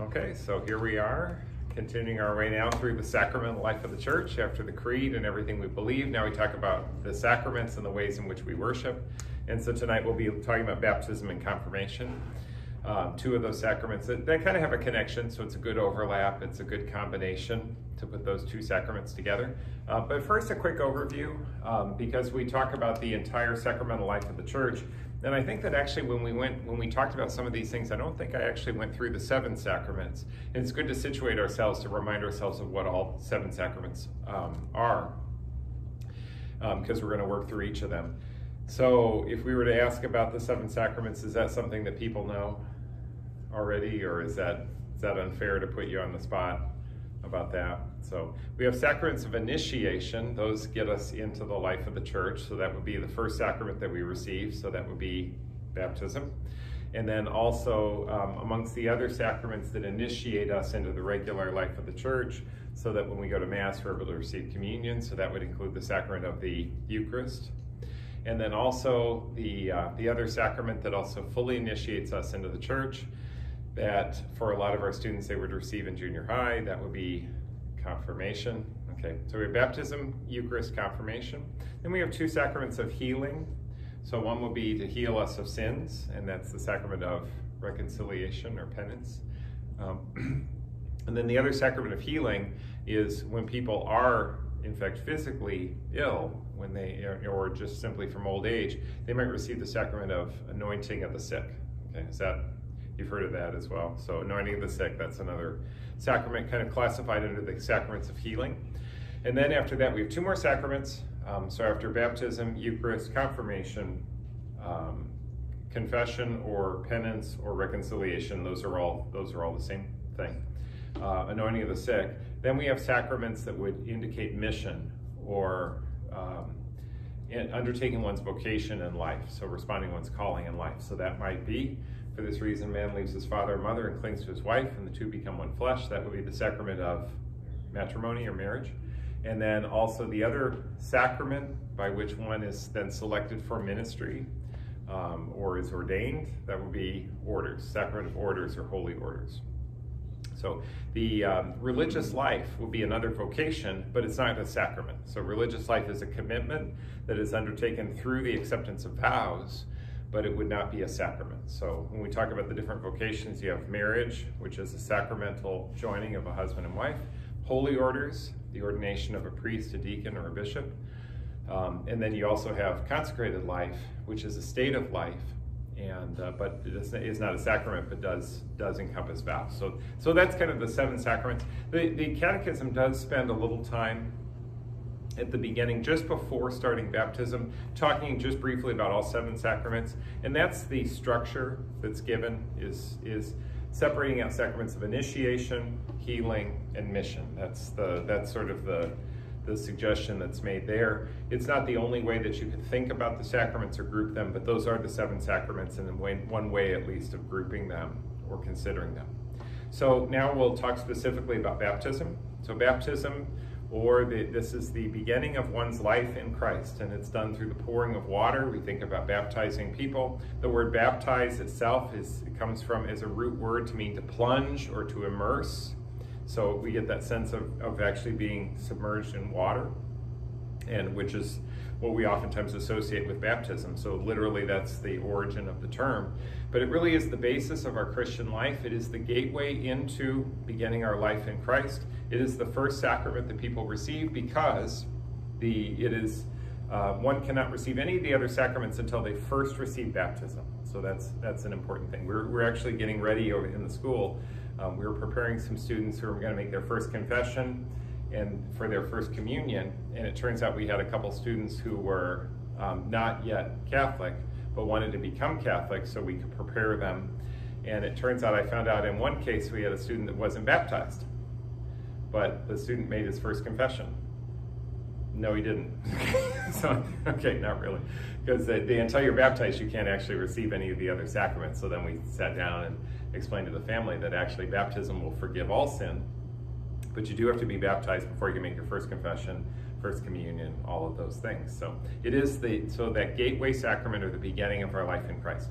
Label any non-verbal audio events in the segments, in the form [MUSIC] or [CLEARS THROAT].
Okay, so here we are, continuing our way now through the sacramental life of the church after the creed and everything we believe. Now we talk about the sacraments and the ways in which we worship. And so tonight we'll be talking about baptism and confirmation. Um, two of those sacraments that, that kind of have a connection, so it's a good overlap, it's a good combination to put those two sacraments together. Uh, but first, a quick overview, um, because we talk about the entire sacramental life of the church. And I think that actually when we went, when we talked about some of these things, I don't think I actually went through the seven sacraments. And it's good to situate ourselves to remind ourselves of what all seven sacraments um, are, because um, we're going to work through each of them. So if we were to ask about the seven sacraments, is that something that people know already, or is that is that unfair to put you on the spot about that? So we have sacraments of initiation; those get us into the life of the church. So that would be the first sacrament that we receive. So that would be baptism. And then also um, amongst the other sacraments that initiate us into the regular life of the church, so that when we go to Mass, we're able to receive communion. So that would include the sacrament of the Eucharist. And then also the, uh, the other sacrament that also fully initiates us into the church, that for a lot of our students they would receive in junior high, that would be confirmation. Okay, so we have baptism, Eucharist, confirmation. Then we have two sacraments of healing. So one will be to heal us of sins, and that's the sacrament of reconciliation or penance. Um, [CLEARS THROAT] and then the other sacrament of healing is when people are, in fact, physically ill, when they, or just simply from old age, they might receive the sacrament of anointing of the sick. Okay, is that, you've heard of that as well. So anointing of the sick, that's another sacrament kind of classified under the sacraments of healing. And then after that, we have two more sacraments. Um, so after baptism, Eucharist, confirmation, um, confession or penance or reconciliation, those are all, those are all the same thing. Uh, anointing of the sick. Then we have sacraments that would indicate mission or um, undertaking one's vocation in life, so responding one's calling in life. So that might be, for this reason, man leaves his father and mother and clings to his wife, and the two become one flesh. That would be the sacrament of matrimony or marriage. And then also the other sacrament by which one is then selected for ministry um, or is ordained, that would be orders, sacrament of orders or holy orders. So the um, religious life would be another vocation, but it's not a sacrament. So religious life is a commitment that is undertaken through the acceptance of vows, but it would not be a sacrament. So when we talk about the different vocations, you have marriage, which is a sacramental joining of a husband and wife, holy orders, the ordination of a priest, a deacon, or a bishop. Um, and then you also have consecrated life, which is a state of life and uh, but it is not a sacrament, but does does encompass vows. So so that's kind of the seven sacraments. The the Catechism does spend a little time at the beginning, just before starting baptism, talking just briefly about all seven sacraments, and that's the structure that's given is is separating out sacraments of initiation, healing, and mission. That's the that's sort of the the suggestion that's made there. It's not the only way that you can think about the sacraments or group them, but those are the seven sacraments and one way at least of grouping them or considering them. So now we'll talk specifically about baptism. So baptism, or the, this is the beginning of one's life in Christ, and it's done through the pouring of water. We think about baptizing people. The word baptize itself is it comes from as a root word to mean to plunge or to immerse. So we get that sense of, of actually being submerged in water, and which is what we oftentimes associate with baptism. So literally that's the origin of the term. But it really is the basis of our Christian life. It is the gateway into beginning our life in Christ. It is the first sacrament that people receive because the it is uh, one cannot receive any of the other sacraments until they first receive baptism. So that's that's an important thing. We're, we're actually getting ready over in the school um, We're preparing some students who are going to make their first confession and for their first communion, and it turns out we had a couple students who were um, not yet Catholic, but wanted to become Catholic so we could prepare them. And it turns out I found out in one case we had a student that wasn't baptized, but the student made his first confession. No, he didn't. [LAUGHS] so, okay, not really. Because until you're baptized, you can't actually receive any of the other sacraments. So then we sat down and explained to the family that actually baptism will forgive all sin, but you do have to be baptized before you can make your first confession, first communion, all of those things. So it is the so that gateway sacrament or the beginning of our life in Christ.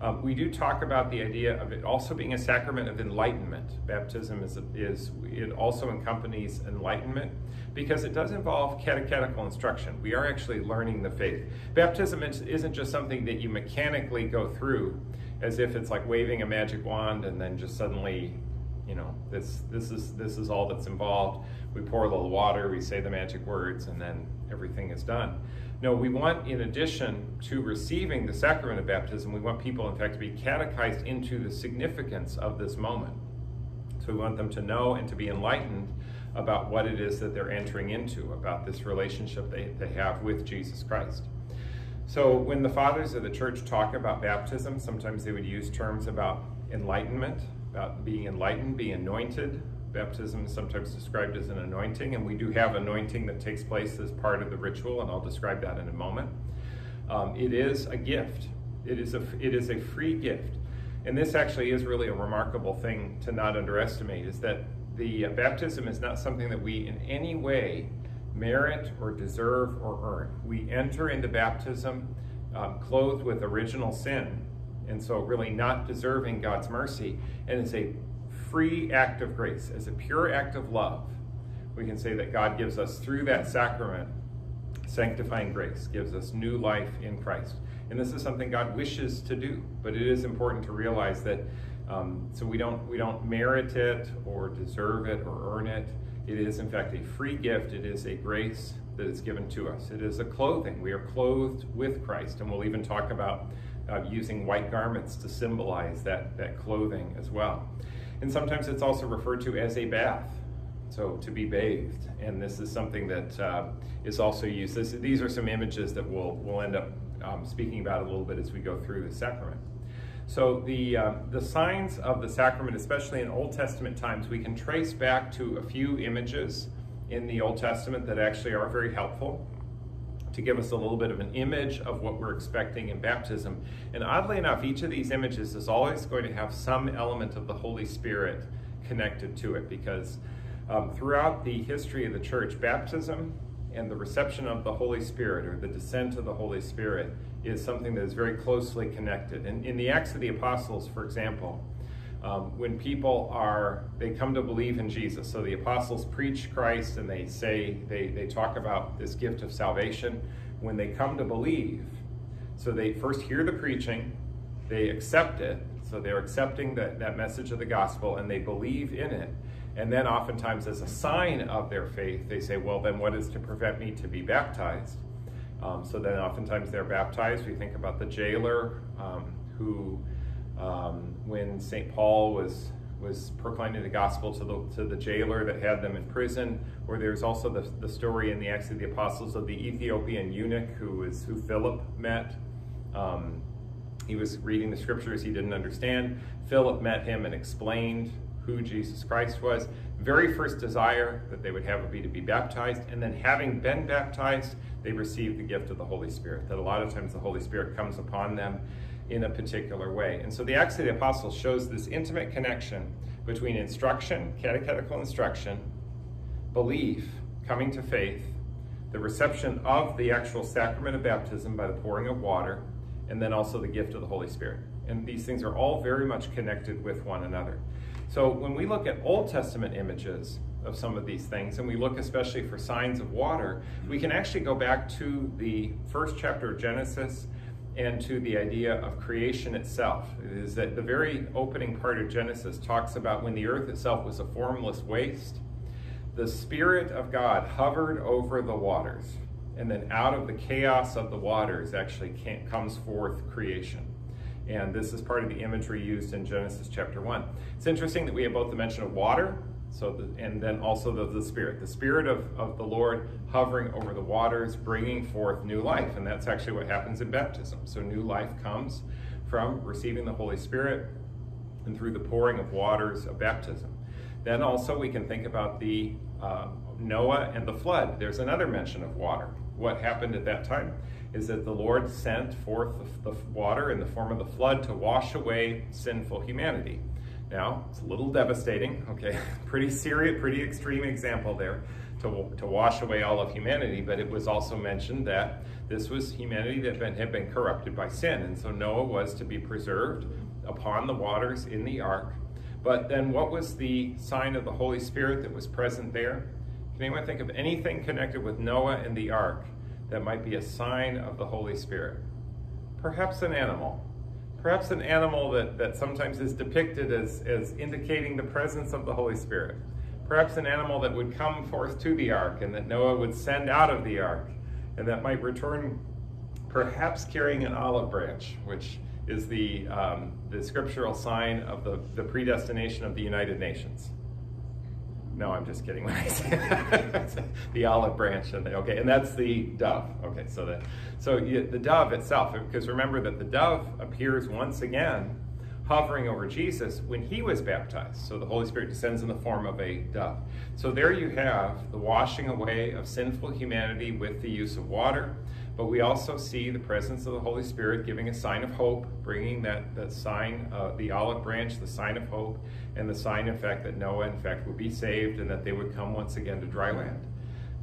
Um, we do talk about the idea of it also being a sacrament of enlightenment. Baptism is, is it also accompanies enlightenment because it does involve catechetical instruction. We are actually learning the faith. Baptism isn't just something that you mechanically go through as if it's like waving a magic wand and then just suddenly, you know, this this is this is all that's involved. We pour a little water, we say the magic words, and then everything is done. No, we want, in addition to receiving the sacrament of baptism, we want people, in fact, to be catechized into the significance of this moment. So we want them to know and to be enlightened about what it is that they're entering into, about this relationship they, they have with Jesus Christ. So when the fathers of the church talk about baptism, sometimes they would use terms about enlightenment, about being enlightened, being anointed. Baptism is sometimes described as an anointing, and we do have anointing that takes place as part of the ritual, and I'll describe that in a moment. Um, it is a gift. It is a, it is a free gift. And this actually is really a remarkable thing to not underestimate, is that the uh, baptism is not something that we in any way merit or deserve or earn. We enter into baptism um, clothed with original sin, and so really not deserving God's mercy. And it's a free act of grace, as a pure act of love. We can say that God gives us through that sacrament sanctifying grace, gives us new life in Christ. And this is something God wishes to do, but it is important to realize that um, so we don't we don't merit it or deserve it or earn it. It is, in fact, a free gift. It is a grace that is given to us. It is a clothing. We are clothed with Christ, and we'll even talk about uh, using white garments to symbolize that, that clothing as well. And sometimes it's also referred to as a bath, so to be bathed. And this is something that uh, is also used. This, these are some images that we'll, we'll end up um, speaking about a little bit as we go through the sacrament. So the, uh, the signs of the sacrament, especially in Old Testament times, we can trace back to a few images in the Old Testament that actually are very helpful to give us a little bit of an image of what we're expecting in baptism. And oddly enough, each of these images is always going to have some element of the Holy Spirit connected to it because um, throughout the history of the church, baptism and the reception of the Holy Spirit or the descent of the Holy Spirit is something that is very closely connected. And in the Acts of the Apostles, for example, um, when people are, they come to believe in Jesus. So the apostles preach Christ and they say, they, they talk about this gift of salvation. When they come to believe, so they first hear the preaching, they accept it, so they're accepting that, that message of the gospel and they believe in it. And then oftentimes as a sign of their faith, they say, well, then what is to prevent me to be baptized? Um, so then oftentimes they're baptized. We think about the jailer um, who, um, when St. Paul was was proclaiming the gospel to the, to the jailer that had them in prison, or there's also the, the story in the Acts of the Apostles of the Ethiopian eunuch who was who Philip met. Um, he was reading the scriptures he didn't understand. Philip met him and explained who Jesus Christ was. Very first desire that they would have would be to be baptized, and then having been baptized, they receive the gift of the Holy Spirit. That a lot of times the Holy Spirit comes upon them in a particular way. And so the Acts of the Apostles shows this intimate connection between instruction, catechetical instruction, belief, coming to faith, the reception of the actual sacrament of baptism by the pouring of water, and then also the gift of the Holy Spirit. And these things are all very much connected with one another. So when we look at Old Testament images of some of these things, and we look especially for signs of water, we can actually go back to the first chapter of Genesis and to the idea of creation itself. It is that the very opening part of Genesis talks about when the earth itself was a formless waste, the Spirit of God hovered over the waters, and then out of the chaos of the waters actually comes forth creation. And this is part of the imagery used in Genesis chapter 1. It's interesting that we have both the mention of water, so the, and then also the, the Spirit. The Spirit of, of the Lord hovering over the waters, bringing forth new life. And that's actually what happens in baptism. So new life comes from receiving the Holy Spirit and through the pouring of waters of baptism. Then also we can think about the uh, Noah and the flood. There's another mention of water. What happened at that time? is that the Lord sent forth the, the water in the form of the flood to wash away sinful humanity. Now, it's a little devastating, okay? [LAUGHS] pretty serious, pretty extreme example there to, to wash away all of humanity, but it was also mentioned that this was humanity that been, had been corrupted by sin. And so Noah was to be preserved upon the waters in the ark. But then what was the sign of the Holy Spirit that was present there? Can anyone think of anything connected with Noah and the ark that might be a sign of the Holy Spirit? Perhaps an animal. Perhaps an animal that, that sometimes is depicted as, as indicating the presence of the Holy Spirit. Perhaps an animal that would come forth to the ark and that Noah would send out of the ark and that might return perhaps carrying an olive branch, which is the, um, the scriptural sign of the, the predestination of the United Nations. No, I'm just kidding [LAUGHS] when I say the olive branch. And the, okay, and that's the dove. Okay, so the so you, the dove itself, because remember that the dove appears once again hovering over Jesus when he was baptized. So the Holy Spirit descends in the form of a dove. So there you have the washing away of sinful humanity with the use of water. But we also see the presence of the Holy Spirit giving a sign of hope, bringing that, that sign, uh, the olive branch, the sign of hope, and the sign, in fact, that Noah, in fact, would be saved and that they would come once again to dry land.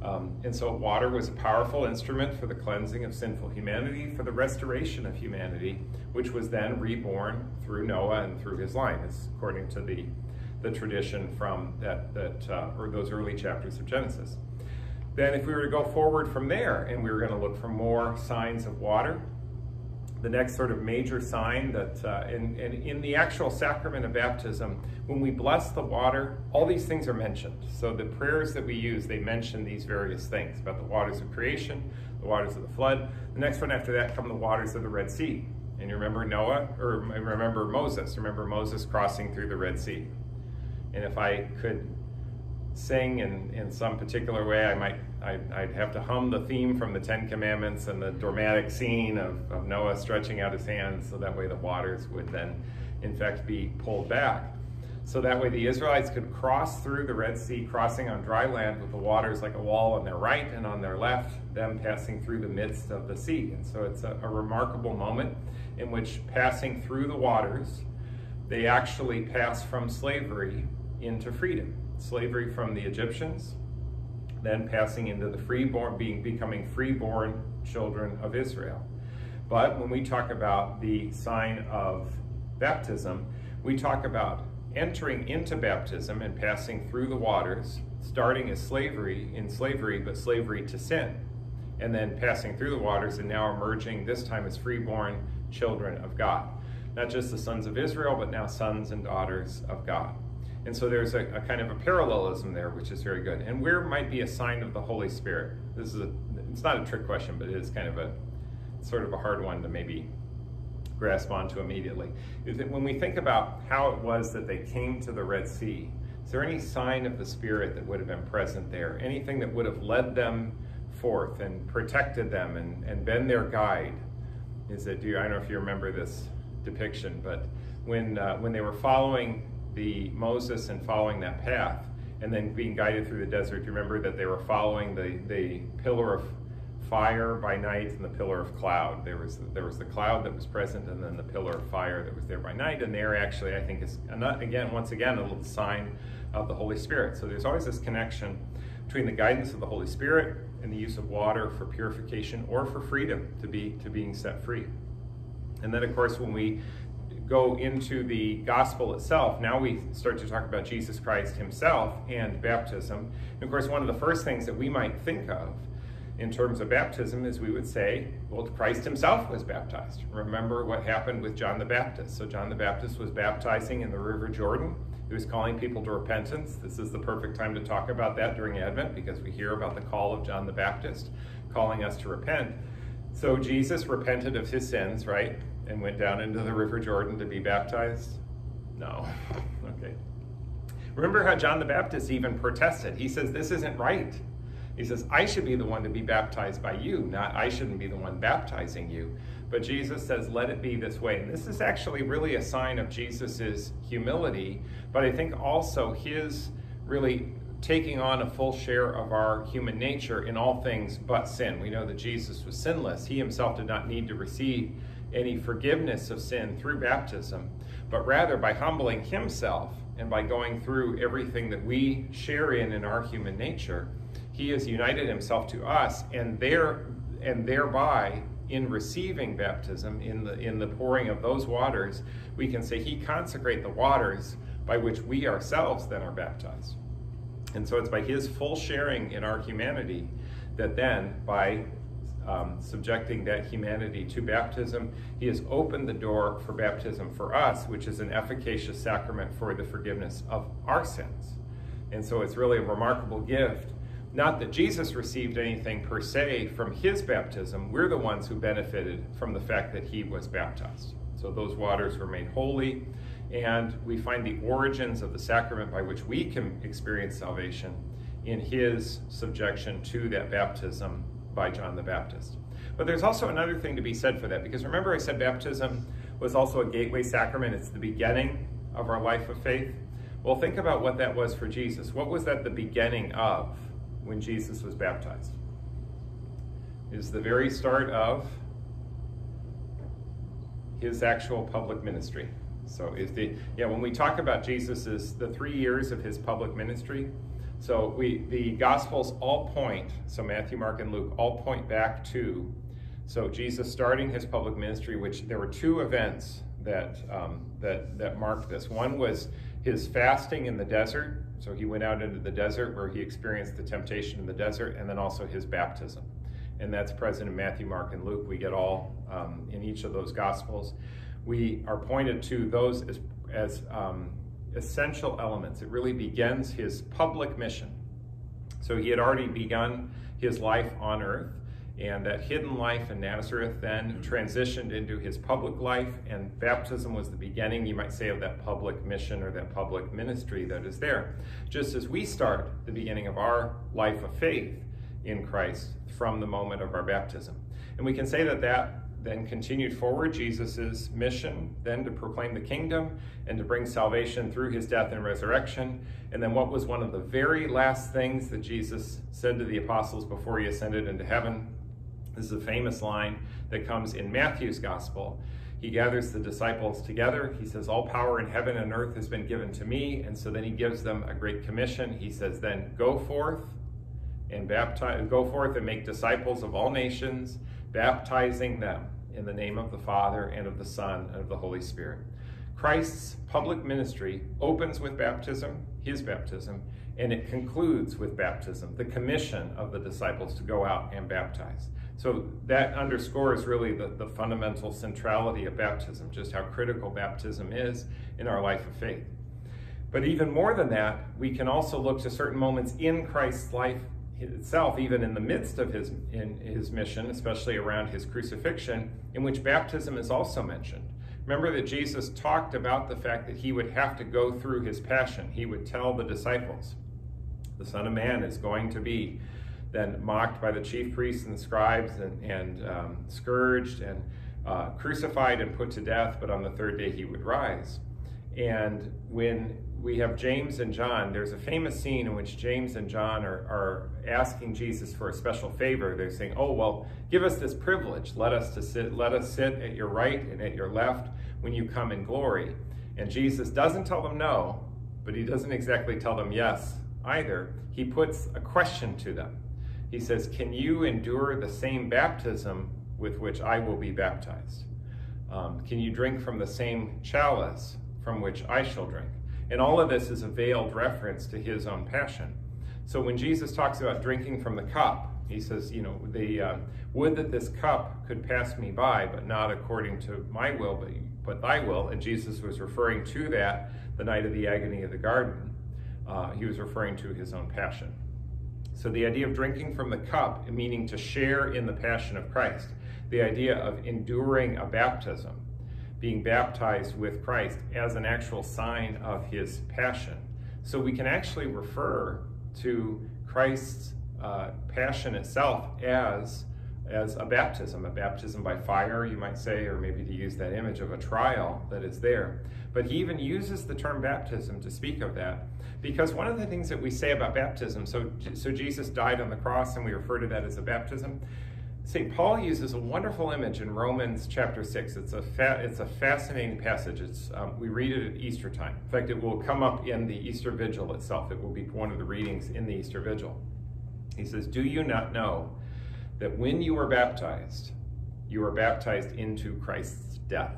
Um, and so water was a powerful instrument for the cleansing of sinful humanity, for the restoration of humanity, which was then reborn through Noah and through his line, as according to the, the tradition from that, that uh, or those early chapters of Genesis. Then if we were to go forward from there and we were going to look for more signs of water, the next sort of major sign that uh, in, in, in, the actual sacrament of baptism, when we bless the water, all these things are mentioned. So the prayers that we use, they mention these various things about the waters of creation, the waters of the flood. The next one after that come the waters of the Red Sea. And you remember Noah, or remember Moses, remember Moses crossing through the Red Sea. And if I could sing in, in some particular way, I might I'd, I'd, have to hum the theme from the Ten Commandments and the dramatic scene of, of Noah stretching out his hands so that way the waters would then in fact be pulled back. So that way the Israelites could cross through the Red Sea, crossing on dry land with the waters like a wall on their right and on their left, them passing through the midst of the sea. And so it's a, a remarkable moment in which passing through the waters, they actually pass from slavery into freedom slavery from the Egyptians, then passing into the freeborn, being becoming freeborn children of Israel. But when we talk about the sign of baptism, we talk about entering into baptism and passing through the waters, starting as slavery in slavery, but slavery to sin, and then passing through the waters and now emerging this time as freeborn children of God. Not just the sons of Israel, but now sons and daughters of God. And so there's a, a, kind of a parallelism there, which is very good. And where might be a sign of the Holy Spirit? This is a, it's not a trick question, but it is kind of a, sort of a hard one to maybe grasp onto immediately. Is that when we think about how it was that they came to the Red Sea, is there any sign of the Spirit that would have been present there? Anything that would have led them forth and protected them and, and been their guide? Is that, do you, I don't know if you remember this depiction, but when, uh, when they were following the Moses and following that path and then being guided through the desert. You remember that they were following the, the pillar of fire by night and the pillar of cloud. There was there was the cloud that was present and then the pillar of fire that was there by night. And there actually, I think, is again once again a little sign of the Holy Spirit. So there's always this connection between the guidance of the Holy Spirit and the use of water for purification or for freedom to be to being set free. And then of course when we go into the gospel itself, now we start to talk about Jesus Christ himself and baptism. And of course, one of the first things that we might think of in terms of baptism is we would say, well, Christ himself was baptized. Remember what happened with John the Baptist. So John the Baptist was baptizing in the River Jordan. He was calling people to repentance. This is the perfect time to talk about that during Advent because we hear about the call of John the Baptist calling us to repent. So Jesus repented of his sins, right? And went down into the River Jordan to be baptized? No. [LAUGHS] okay. Remember how John the Baptist even protested. He says, This isn't right. He says, I should be the one to be baptized by you, not I shouldn't be the one baptizing you. But Jesus says, Let it be this way. And this is actually really a sign of Jesus's humility, but I think also his really taking on a full share of our human nature in all things but sin. We know that Jesus was sinless. He himself did not need to receive any forgiveness of sin through baptism, but rather by humbling himself and by going through everything that we share in in our human nature, he has united himself to us and there and thereby in receiving baptism, in the in the pouring of those waters, we can say he consecrate the waters by which we ourselves then are baptized. And so it's by his full sharing in our humanity that then, by um, subjecting that humanity to baptism, he has opened the door for baptism for us, which is an efficacious sacrament for the forgiveness of our sins. And so it's really a remarkable gift. Not that Jesus received anything per se from his baptism, we're the ones who benefited from the fact that he was baptized. So those waters were made holy, and we find the origins of the sacrament by which we can experience salvation in his subjection to that baptism by John the Baptist. But there's also another thing to be said for that, because remember I said baptism was also a gateway sacrament. It's the beginning of our life of faith. Well, think about what that was for Jesus. What was that the beginning of when Jesus was baptized? Is the very start of his actual public ministry. So is the yeah when we talk about Jesus's the three years of his public ministry, so we the Gospels all point, so Matthew, Mark, and Luke all point back to, so Jesus starting his public ministry, which there were two events that um, that that marked this. One was his fasting in the desert. So he went out into the desert where he experienced the temptation in the desert, and then also his baptism. And that's present in Matthew, Mark, and Luke. We get all um, in each of those Gospels. We are pointed to those as, as um, essential elements. It really begins his public mission. So he had already begun his life on earth, and that hidden life in Nazareth then mm-hmm. transitioned into his public life, and baptism was the beginning, you might say, of that public mission or that public ministry that is there. Just as we start the beginning of our life of faith in Christ from the moment of our baptism. And we can say that that then continued forward Jesus' mission, then to proclaim the kingdom and to bring salvation through his death and resurrection. And then what was one of the very last things that Jesus said to the apostles before he ascended into heaven? This is a famous line that comes in Matthew's gospel. He gathers the disciples together. He says, All power in heaven and earth has been given to me. And so then he gives them a great commission. He says, Then go forth and baptize, go forth and make disciples of all nations, baptizing them in the name of the Father and of the Son and of the Holy Spirit. Christ's public ministry opens with baptism, his baptism, and it concludes with baptism, the commission of the disciples to go out and baptize. So that underscores really the, the fundamental centrality of baptism, just how critical baptism is in our life of faith. But even more than that, we can also look to certain moments in Christ's life itself, even in the midst of his, in his mission, especially around his crucifixion, in which baptism is also mentioned. Remember that Jesus talked about the fact that he would have to go through his passion. He would tell the disciples, the Son of Man is going to be then mocked by the chief priests and scribes and, and um, scourged and uh, crucified and put to death, but on the third day he would rise. And when we have James and John. There's a famous scene in which James and John are, are asking Jesus for a special favor. They're saying, "Oh well, give us this privilege. Let us to sit. Let us sit at your right and at your left when you come in glory." And Jesus doesn't tell them no, but he doesn't exactly tell them yes either. He puts a question to them. He says, "Can you endure the same baptism with which I will be baptized? Um, can you drink from the same chalice from which I shall drink?" And all of this is a veiled reference to his own passion. So when Jesus talks about drinking from the cup, he says, you know, the uh, would that this cup could pass me by, but not according to my will, but, but thy will. And Jesus was referring to that the night of the agony of the garden. Uh, he was referring to his own passion. So the idea of drinking from the cup, meaning to share in the passion of Christ, the idea of enduring a baptism, being baptized with Christ as an actual sign of his passion. So we can actually refer to Christ's uh, passion itself as, as a baptism, a baptism by fire, you might say, or maybe to use that image of a trial that is there. But he even uses the term baptism to speak of that. Because one of the things that we say about baptism, so, so Jesus died on the cross and we refer to that as a baptism, St. Paul uses a wonderful image in Romans chapter 6. It's a, it's a fascinating passage. It's, um, we read it at Easter time. In fact, it will come up in the Easter Vigil itself. It will be one of the readings in the Easter Vigil. He says, Do you not know that when you were baptized, you were baptized into Christ's death?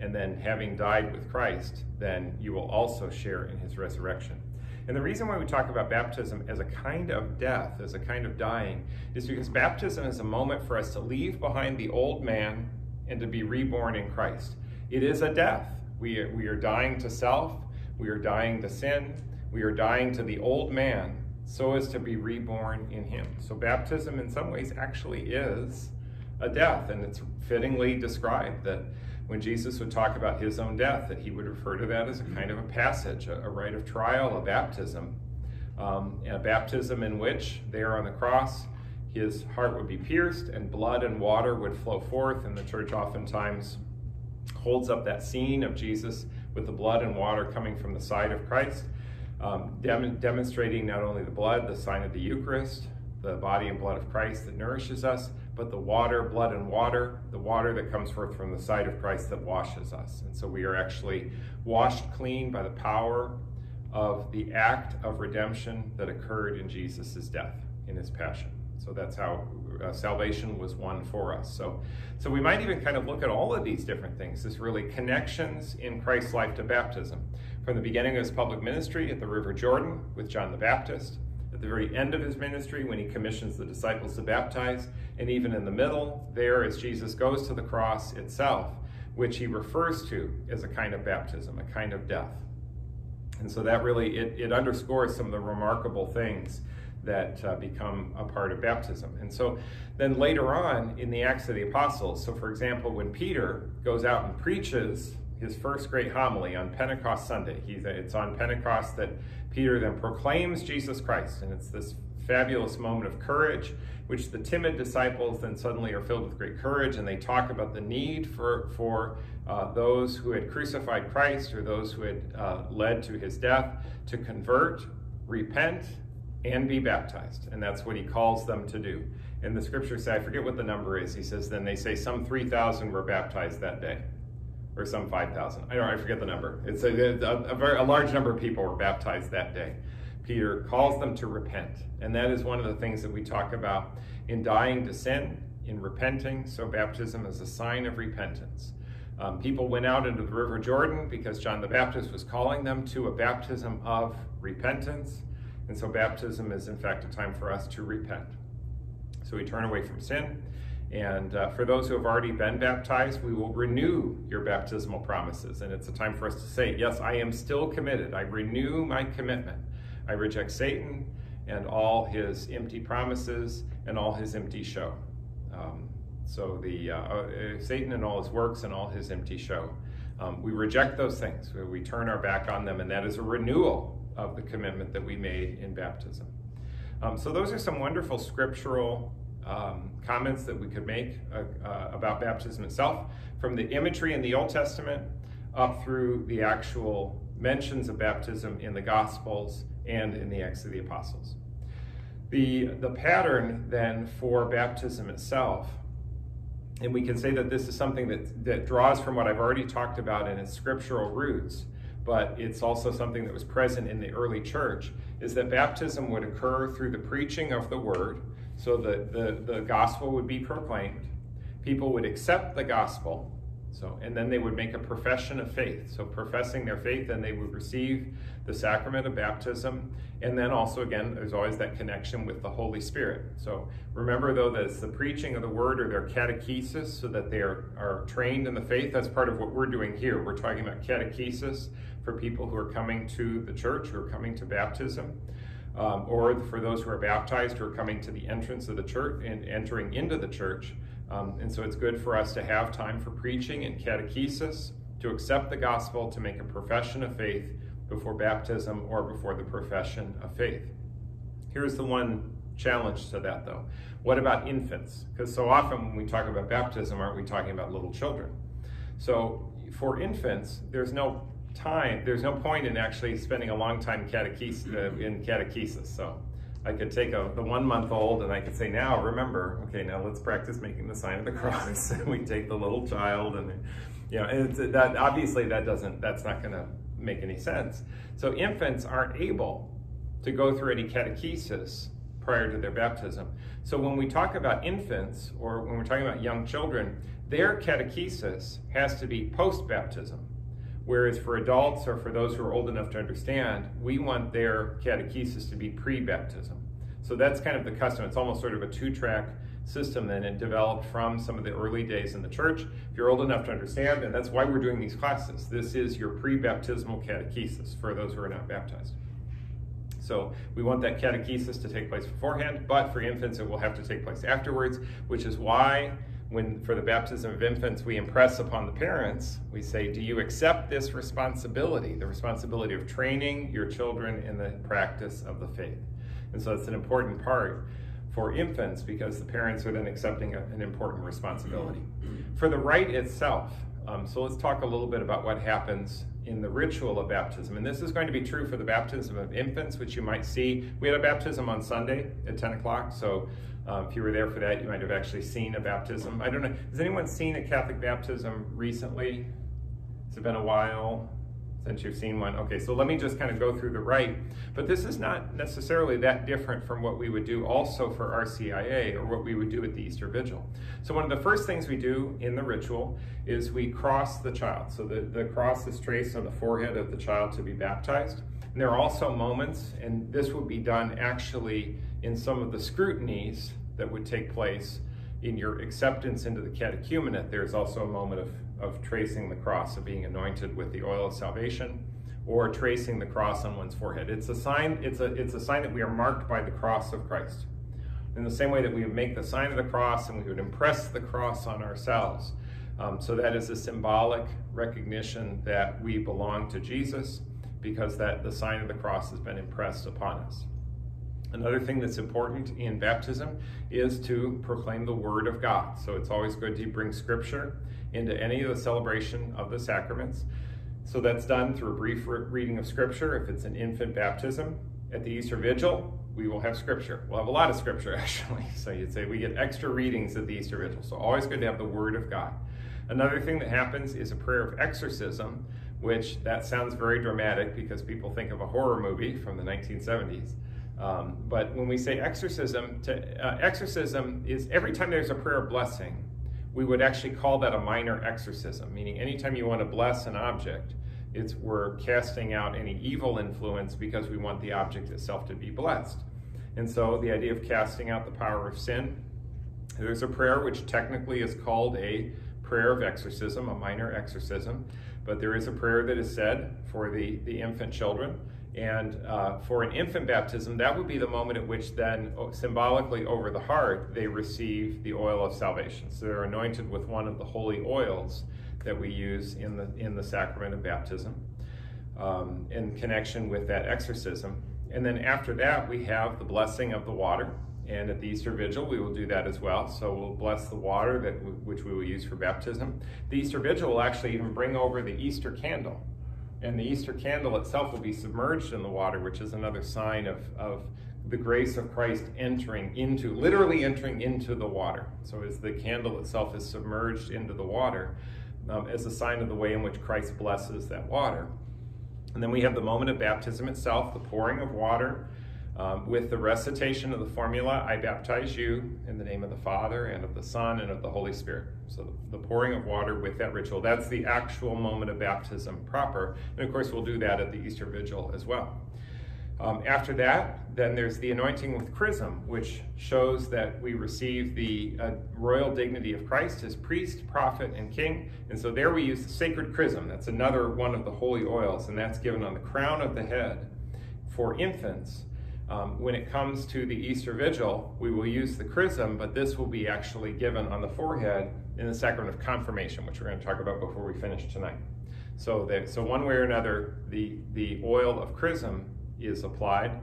And then, having died with Christ, then you will also share in his resurrection. And the reason why we talk about baptism as a kind of death, as a kind of dying, is because baptism is a moment for us to leave behind the old man and to be reborn in Christ. It is a death. We are, we are dying to self, we are dying to sin, we are dying to the old man so as to be reborn in him. So baptism in some ways actually is a death, and it's fittingly described that when Jesus would talk about his own death, that he would refer to that as a kind of a passage, a, a rite of trial, a baptism, um, a baptism in which, there on the cross, his heart would be pierced and blood and water would flow forth. And the church oftentimes holds up that scene of Jesus with the blood and water coming from the side of Christ, um, dem- demonstrating not only the blood, the sign of the Eucharist, the body and blood of Christ that nourishes us, but the water, blood and water, the water that comes forth from the side of Christ that washes us. And so we are actually washed clean by the power of the act of redemption that occurred in Jesus' death, in his passion. So that's how uh, salvation was won for us. So, so we might even kind of look at all of these different things This really connections in Christ's life to baptism. From the beginning of his public ministry at the River Jordan with John the Baptist, the very end of his ministry when he commissions the disciples to baptize, and even in the middle, there as Jesus goes to the cross itself, which he refers to as a kind of baptism, a kind of death. And so that really, it, it underscores some of the remarkable things that uh, become a part of baptism. And so then later on in the Acts of the Apostles, so for example, when Peter goes out and preaches his first great homily on Pentecost Sunday, he's, it's on Pentecost that Peter then proclaims Jesus Christ, and it's this fabulous moment of courage, which the timid disciples then suddenly are filled with great courage, and they talk about the need for, for uh, those who had crucified Christ or those who had uh, led to his death to convert, repent, and be baptized. And that's what he calls them to do. And the scriptures say, I forget what the number is. He says, then they say some 3,000 were baptized that day or some 5,000. I don't I forget the number. It's a, a, a, very, a large number of people were baptized that day. Peter calls them to repent. And that is one of the things that we talk about in dying to sin, in repenting. So baptism is a sign of repentance. Um, people went out into the River Jordan because John the Baptist was calling them to a baptism of repentance. And so baptism is, in fact, a time for us to repent. So we turn away from sin and uh, for those who have already been baptized, we will renew your baptismal promises. And it's a time for us to say, Yes, I am still committed. I renew my commitment. I reject Satan and all his empty promises and all his empty show. Um, so, the uh, uh, Satan and all his works and all his empty show. Um, we reject those things. We turn our back on them, and that is a renewal of the commitment that we made in baptism. Um, so, those are some wonderful scriptural um, comments that we could make uh, uh, about baptism itself, from the imagery in the Old Testament up through the actual mentions of baptism in the Gospels and in the Acts of the Apostles. The, the pattern then for baptism itself, and we can say that this is something that, that draws from what I've already talked about in its scriptural roots, but it's also something that was present in the early church, is that baptism would occur through the preaching of the word so the, the, the gospel would be proclaimed. People would accept the gospel. So, and then they would make a profession of faith. So, professing their faith, then they would receive the sacrament of baptism. And then also, again, there's always that connection with the Holy Spirit. So, remember though, that it's the preaching of the word or their catechesis so that they are, are trained in the faith. That's part of what we're doing here. We're talking about catechesis for people who are coming to the church, who are coming to baptism um, or for those who are baptized who are coming to the entrance of the church and entering into the church. Um, and so it's good for us to have time for preaching and catechesis, to accept the gospel, to make a profession of faith before baptism or before the profession of faith. Here's the one challenge to that though. What about infants? Because so often when we talk about baptism, aren't we talking about little children? So for infants, there's no time, there's no point in actually spending a long time catechesis, uh, in catechesis. So I could take a, the one month old and I could say, now remember, okay, now let's practice making the sign of the cross. [LAUGHS] and we take the little child and, you know, and that obviously that doesn't, that's not going to make any sense. So infants aren't able to go through any catechesis prior to their baptism. So when we talk about infants or when we're talking about young children, their catechesis has to be post-baptism. Whereas for adults or for those who are old enough to understand, we want their catechesis to be pre-baptism. So that's kind of the custom. It's almost sort of a two-track system then it developed from some of the early days in the church. If you're old enough to understand, and that's why we're doing these classes. This is your pre-baptismal catechesis for those who are not baptized. So we want that catechesis to take place beforehand, but for infants it will have to take place afterwards, which is why when for the baptism of infants we impress upon the parents, we say, do you accept this responsibility, the responsibility of training your children in the practice of the faith? And so it's an important part for infants because the parents are then accepting a, an important responsibility. For the rite itself, um, so let's talk a little bit about what happens in the ritual of baptism. And this is going to be true for the baptism of infants, which you might see. We had a baptism on Sunday at 10 o'clock, so um, if you were there for that, you might have actually seen a baptism. I don't know, has anyone seen a Catholic baptism recently? Has it been a while? since you've seen one. Okay, so let me just kind of go through the rite. But this is not necessarily that different from what we would do also for RCIA or what we would do at the Easter Vigil. So one of the first things we do in the ritual is we cross the child. So the, the cross is traced on the forehead of the child to be baptized. And there are also moments, and this would be done actually in some of the scrutinies that would take place in your acceptance into the catechumenate. There's also a moment of of tracing the cross, of being anointed with the oil of salvation, or tracing the cross on one's forehead. It's a sign, it's a, it's a sign that we are marked by the cross of Christ. In the same way that we would make the sign of the cross and we would impress the cross on ourselves. Um, so that is a symbolic recognition that we belong to Jesus because that the sign of the cross has been impressed upon us. Another thing that's important in baptism is to proclaim the word of God. So it's always good to bring scripture into any of the celebration of the sacraments. So that's done through a brief reading of scripture. If it's an infant baptism at the Easter Vigil, we will have scripture. We'll have a lot of scripture [LAUGHS] actually. So you'd say we get extra readings at the Easter Vigil. So always good to have the Word of God. Another thing that happens is a prayer of exorcism, which that sounds very dramatic because people think of a horror movie from the 1970s. Um, but when we say exorcism, to, uh, exorcism is every time there's a prayer of blessing, we would actually call that a minor exorcism, meaning anytime you want to bless an object, it's we're casting out any evil influence because we want the object itself to be blessed. And so the idea of casting out the power of sin, there's a prayer which technically is called a prayer of exorcism, a minor exorcism, but there is a prayer that is said for the, the infant children and uh, for an infant baptism, that would be the moment at which then symbolically over the heart, they receive the oil of salvation. So they're anointed with one of the holy oils that we use in the, in the sacrament of baptism um, in connection with that exorcism. And then after that, we have the blessing of the water. And at the Easter Vigil, we will do that as well. So we'll bless the water that which we will use for baptism. The Easter Vigil will actually even bring over the Easter candle and the Easter candle itself will be submerged in the water, which is another sign of, of the grace of Christ entering into, literally entering into the water. So as the candle itself is submerged into the water, um, as a sign of the way in which Christ blesses that water. And then we have the moment of baptism itself, the pouring of water, um, with the recitation of the formula, I baptize you in the name of the Father and of the Son and of the Holy Spirit. So the, pouring of water with that ritual, that's the actual moment of baptism proper. And of course, we'll do that at the Easter Vigil as well. Um, after that, then there's the anointing with chrism, which shows that we receive the uh, royal dignity of Christ as priest, prophet, and king. And so there we use the sacred chrism. That's another one of the holy oils, and that's given on the crown of the head for infants um, when it comes to the Easter Vigil, we will use the chrism, but this will be actually given on the forehead in the sacrament of confirmation, which we're going to talk about before we finish tonight. So, that, so one way or another, the, the oil of chrism is applied.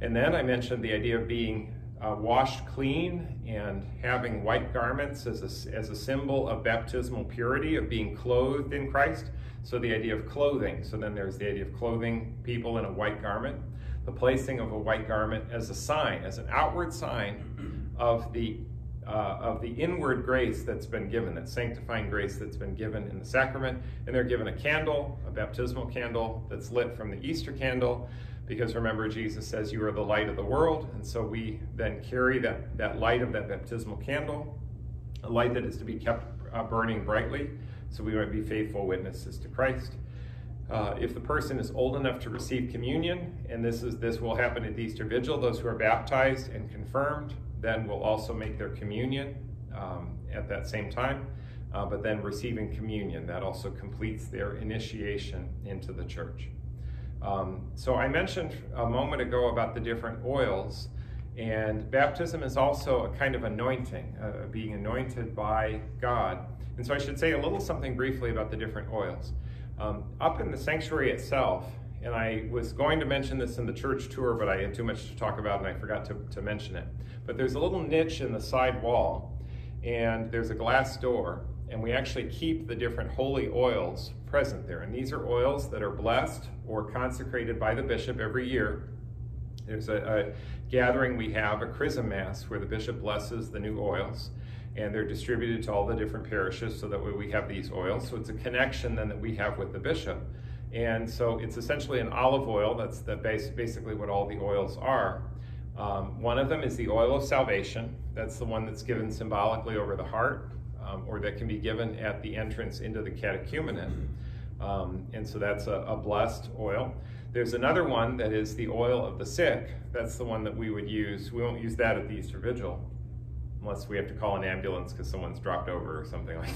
And then I mentioned the idea of being uh, washed clean and having white garments as a, as a symbol of baptismal purity, of being clothed in Christ. So the idea of clothing. So then there's the idea of clothing people in a white garment, the placing of a white garment as a sign, as an outward sign of the uh, of the inward grace that's been given, that sanctifying grace that's been given in the sacrament. And they're given a candle, a baptismal candle that's lit from the Easter candle, because remember, Jesus says, You are the light of the world. And so we then carry that, that light of that baptismal candle, a light that is to be kept uh, burning brightly, so we might be faithful witnesses to Christ. Uh, if the person is old enough to receive communion, and this is this will happen at the Easter Vigil, those who are baptized and confirmed then will also make their communion um, at that same time. Uh, but then receiving communion, that also completes their initiation into the church. Um, so I mentioned a moment ago about the different oils, and baptism is also a kind of anointing, uh, being anointed by God. And so I should say a little something briefly about the different oils. Um, up in the sanctuary itself, and I was going to mention this in the church tour, but I had too much to talk about and I forgot to, to mention it. But there's a little niche in the side wall, and there's a glass door, and we actually keep the different holy oils present there. And these are oils that are blessed or consecrated by the bishop every year. There's a, a gathering we have, a chrism mass, where the bishop blesses the new oils and they're distributed to all the different parishes so that way we have these oils. So it's a connection then that we have with the bishop. And so it's essentially an olive oil. That's the base, basically what all the oils are. Um, one of them is the oil of salvation. That's the one that's given symbolically over the heart, um, or that can be given at the entrance into the catechumenate. Um, and so that's a, a, blessed oil. There's another one that is the oil of the sick. That's the one that we would use. We won't use that at the Easter Vigil, unless we have to call an ambulance because someone's dropped over or something like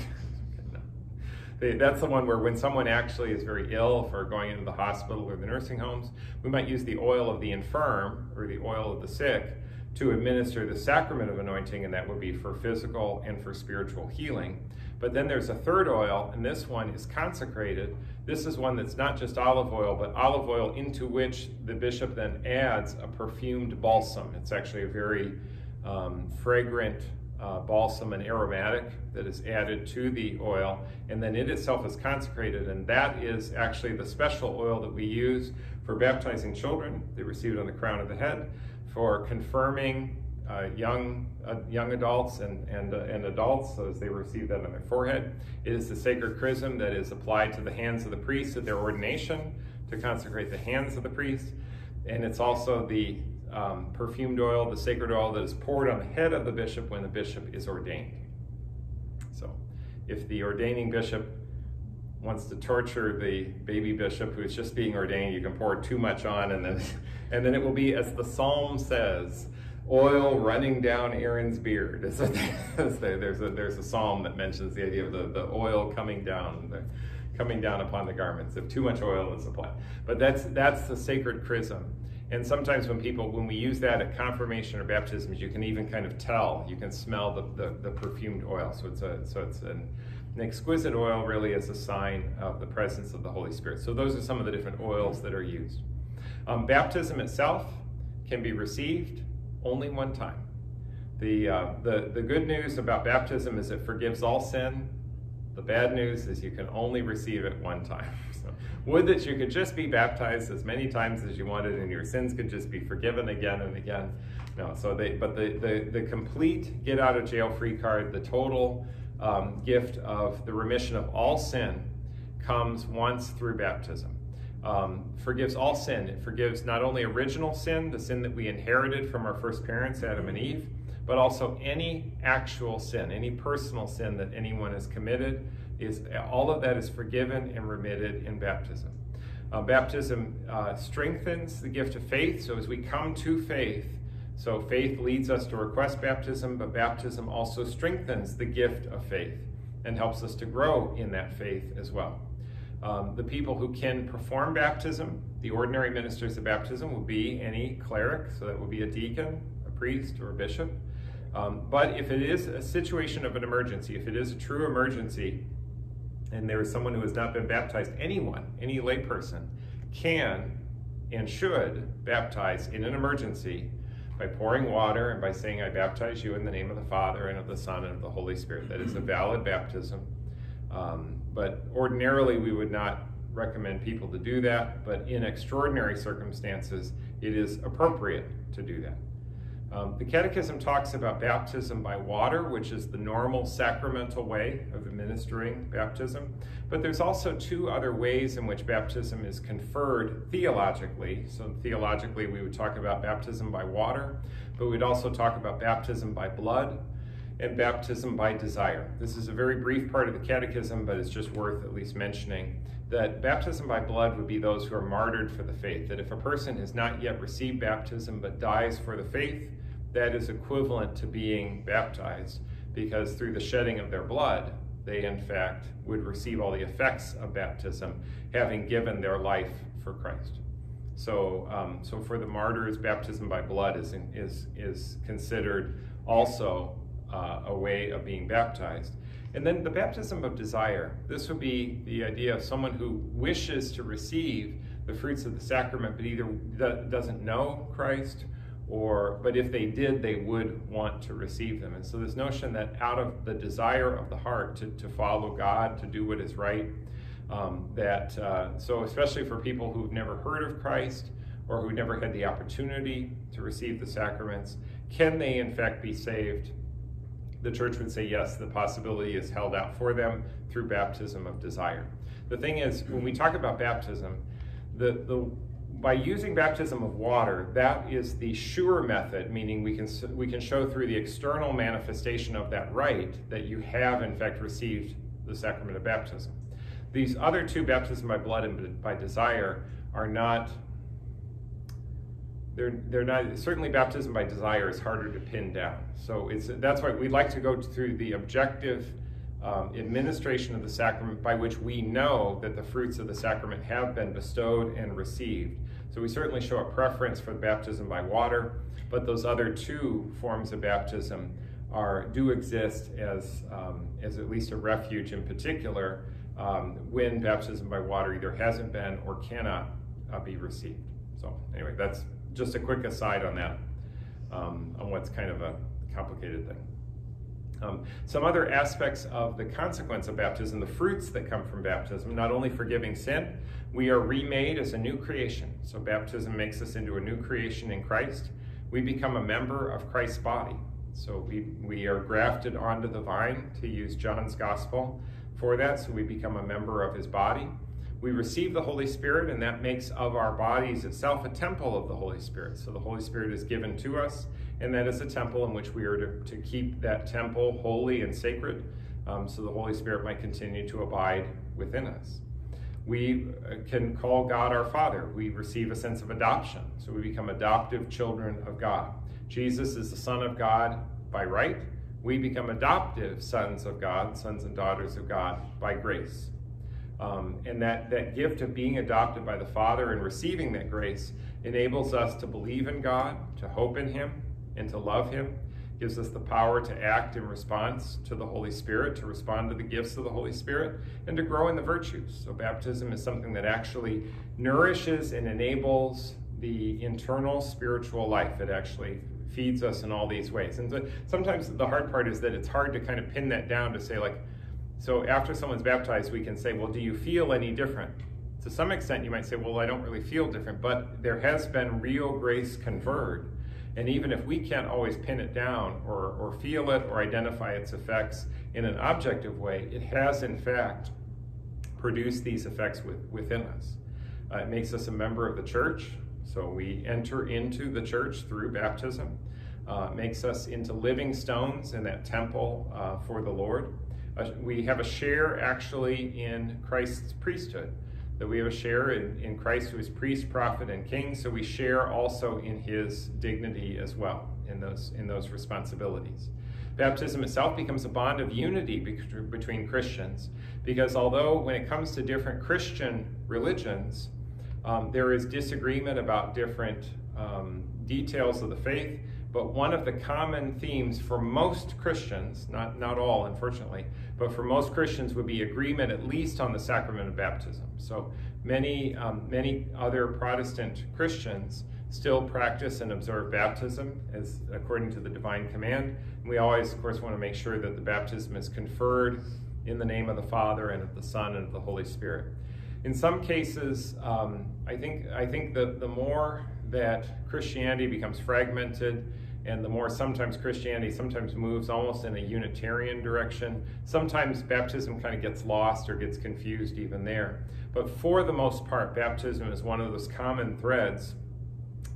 that [LAUGHS] they, that's the one where when someone actually is very ill for going into the hospital or the nursing homes, we might use the oil of the infirm or the oil of the sick to administer the sacrament of anointing, and that would be for physical and for spiritual healing. But then there's a third oil, and this one is consecrated. This is one that's not just olive oil, but olive oil into which the bishop then adds a perfumed balsam. It's actually a very um, fragrant uh, balsam and aromatic that is added to the oil, and then it itself is consecrated, and that is actually the special oil that we use for baptizing children. They receive it on the crown of the head, for confirming uh, young uh, young adults and and, uh, and adults as they receive that on their forehead. It is the sacred chrism that is applied to the hands of the priests at their ordination to consecrate the hands of the priest, and it's also the um, perfumed oil, the sacred oil that is poured on the head of the bishop when the bishop is ordained. So, if the ordaining bishop wants to torture the baby bishop who's just being ordained, you can pour too much on, and then, [LAUGHS] and then it will be, as the psalm says, oil running down Aaron's beard. [LAUGHS] there's, a, there's a psalm that mentions the idea of the, the oil coming down, the, coming down upon the garments if too much oil is applied. But that's that's the sacred chrism. And sometimes when people, when we use that at confirmation or baptisms, you can even kind of tell, you can smell the, the, the perfumed oil. So it's, a, so it's an, an exquisite oil really as a sign of the presence of the Holy Spirit. So those are some of the different oils that are used. Um, baptism itself can be received only one time. The, uh, the, the good news about baptism is it forgives all sin. The bad news is you can only receive it one time. [LAUGHS] Would that you could just be baptized as many times as you wanted and your sins could just be forgiven again and again. No, so they, but the, the, the complete get out of jail free card, the total um, gift of the remission of all sin comes once through baptism. Um, forgives all sin. It forgives not only original sin, the sin that we inherited from our first parents, Adam and Eve, but also any actual sin, any personal sin that anyone has committed is all of that is forgiven and remitted in baptism. Uh, baptism uh, strengthens the gift of faith. So as we come to faith, so faith leads us to request baptism, but baptism also strengthens the gift of faith and helps us to grow in that faith as well. Um, the people who can perform baptism, the ordinary ministers of baptism, will be any cleric, so that would be a deacon, a priest, or a bishop. Um, but if it is a situation of an emergency, if it is a true emergency, and there is someone who has not been baptized, anyone, any layperson, can and should baptize in an emergency by pouring water and by saying, I baptize you in the name of the Father and of the Son and of the Holy Spirit. That is a valid baptism. Um, but ordinarily we would not recommend people to do that, but in extraordinary circumstances, it is appropriate to do that. Um, the Catechism talks about baptism by water, which is the normal sacramental way of administering baptism. But there's also two other ways in which baptism is conferred theologically. So, theologically, we would talk about baptism by water, but we'd also talk about baptism by blood and baptism by desire. This is a very brief part of the Catechism, but it's just worth at least mentioning that baptism by blood would be those who are martyred for the faith. That if a person has not yet received baptism but dies for the faith, that is equivalent to being baptized because through the shedding of their blood, they in fact would receive all the effects of baptism, having given their life for Christ. So, um, so for the martyrs, baptism by blood is, is, is considered also uh, a way of being baptized. And then the baptism of desire. This would be the idea of someone who wishes to receive the fruits of the sacrament, but either doesn't know Christ or but if they did they would want to receive them. And so this notion that out of the desire of the heart to, to follow god to do what is right um, that uh, so especially for people who've never heard of christ or who never had the opportunity to receive the sacraments can they in fact be saved? The church would say yes the possibility is held out for them through baptism of desire. The thing is when we talk about baptism the, the by using baptism of water, that is the sure method, meaning we can, we can show through the external manifestation of that rite that you have, in fact, received the sacrament of baptism. These other two, baptism by blood and by desire, are not. They're, they're not certainly baptism by desire is harder to pin down. So it's that's why we'd like to go through the objective um, administration of the sacrament by which we know that the fruits of the sacrament have been bestowed and received. So we certainly show a preference for baptism by water, but those other two forms of baptism are do exist as, um, as at least a refuge in particular um, when baptism by water either hasn't been or cannot uh, be received. So anyway, that's just a quick aside on that, um, on what's kind of a complicated thing. Um, some other aspects of the consequence of baptism, the fruits that come from baptism, not only forgiving sin, we are remade as a new creation. So baptism makes us into a new creation in Christ. We become a member of Christ's body. So we, we are grafted onto the vine, to use John's gospel for that. So we become a member of his body. We receive the Holy Spirit, and that makes of our bodies itself a temple of the Holy Spirit. So the Holy Spirit is given to us and that is a temple in which we are to, to keep that temple holy and sacred um, so the Holy Spirit might continue to abide within us. We uh, can call God our Father. We receive a sense of adoption, so we become adoptive children of God. Jesus is the Son of God by right. We become adoptive sons of God, sons and daughters of God by grace. Um, and that, that gift of being adopted by the Father and receiving that grace enables us to believe in God, to hope in Him, and to love Him, gives us the power to act in response to the Holy Spirit, to respond to the gifts of the Holy Spirit, and to grow in the virtues. So, baptism is something that actually nourishes and enables the internal spiritual life. It actually feeds us in all these ways. And so sometimes the hard part is that it's hard to kind of pin that down to say, like, so after someone's baptized, we can say, well, do you feel any different? To some extent, you might say, well, I don't really feel different, but there has been real grace conferred and even if we can't always pin it down or, or feel it or identify its effects in an objective way, it has in fact produced these effects with, within us. Uh, it makes us a member of the church, so we enter into the church through baptism. Uh, makes us into living stones in that temple uh, for the Lord. Uh, we have a share actually in Christ's priesthood that we have a share in, in Christ who is priest, prophet, and king, so we share also in his dignity as well in those, in those responsibilities. Baptism itself becomes a bond of unity between Christians because although when it comes to different Christian religions, um, there is disagreement about different um, details of the faith, but one of the common themes for most Christians, not, not all unfortunately, but for most Christians would be agreement at least on the sacrament of baptism. So many, um, many other Protestant Christians still practice and observe baptism as according to the divine command. And we always, of course, want to make sure that the baptism is conferred in the name of the Father and of the Son and of the Holy Spirit. In some cases, um, I think I think that the more that Christianity becomes fragmented and the more sometimes Christianity sometimes moves almost in a Unitarian direction. Sometimes baptism kind of gets lost or gets confused even there. But for the most part, baptism is one of those common threads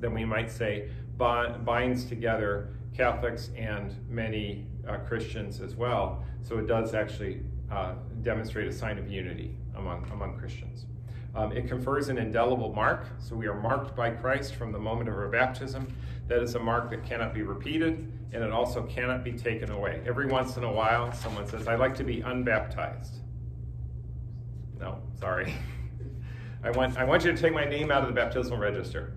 that we might say binds together Catholics and many uh, Christians as well. So it does actually uh, demonstrate a sign of unity among, among Christians. Um, it confers an indelible mark, so we are marked by Christ from the moment of our baptism. That is a mark that cannot be repeated, and it also cannot be taken away. Every once in a while, someone says, I'd like to be unbaptized. No, sorry. [LAUGHS] I want, I want you to take my name out of the baptismal register.